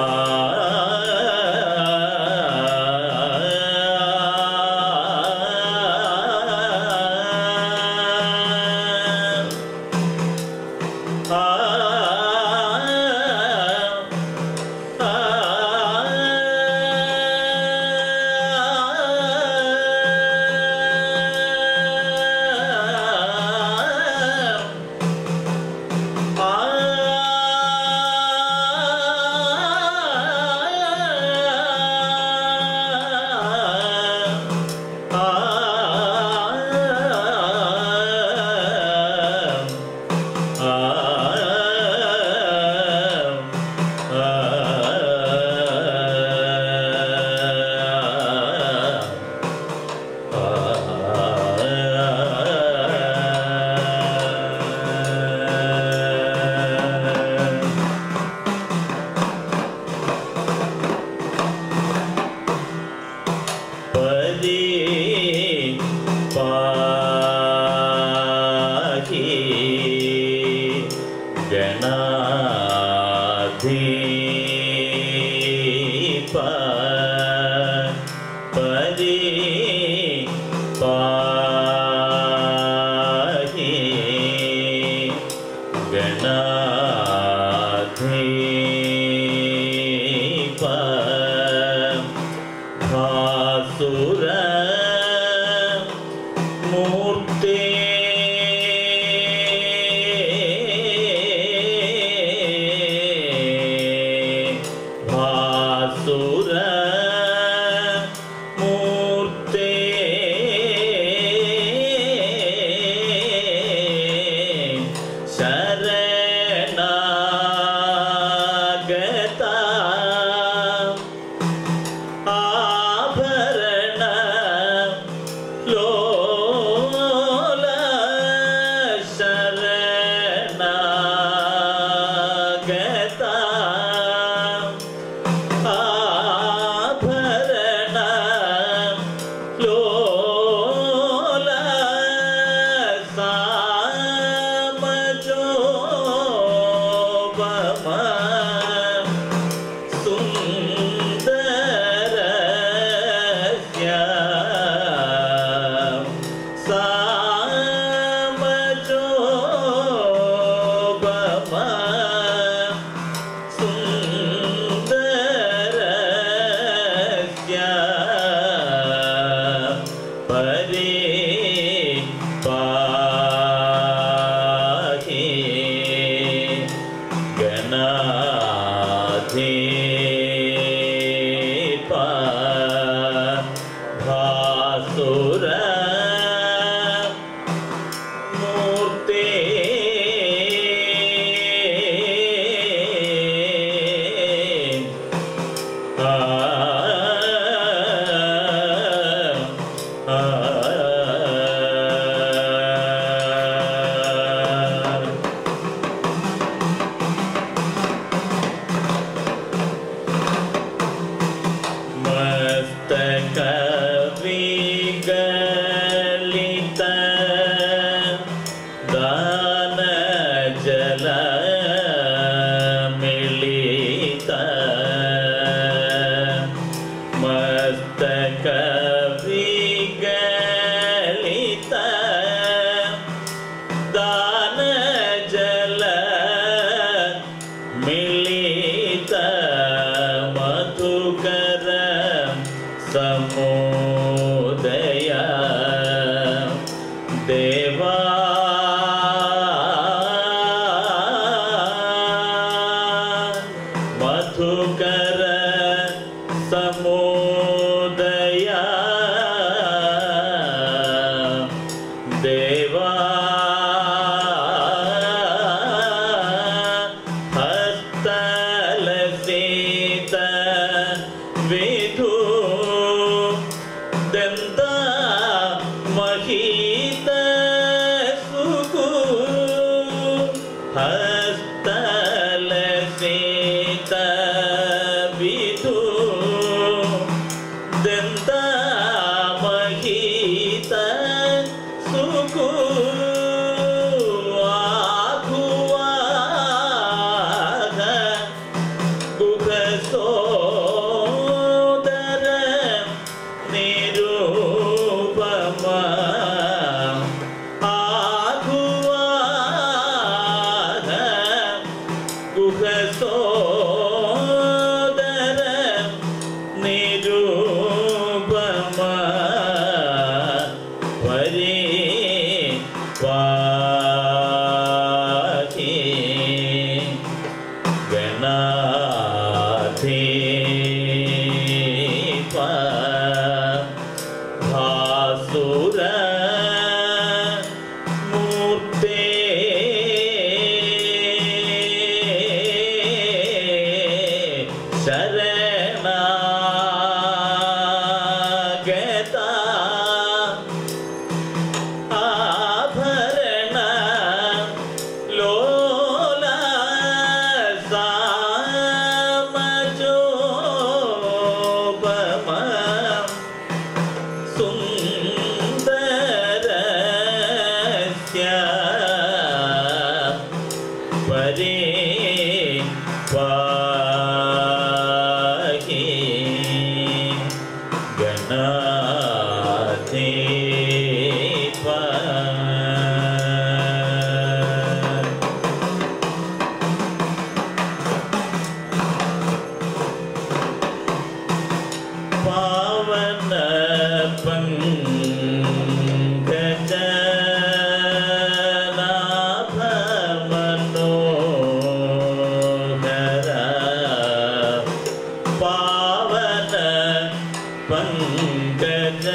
Bye. सुर ama So Asura 呃 हरे पंकज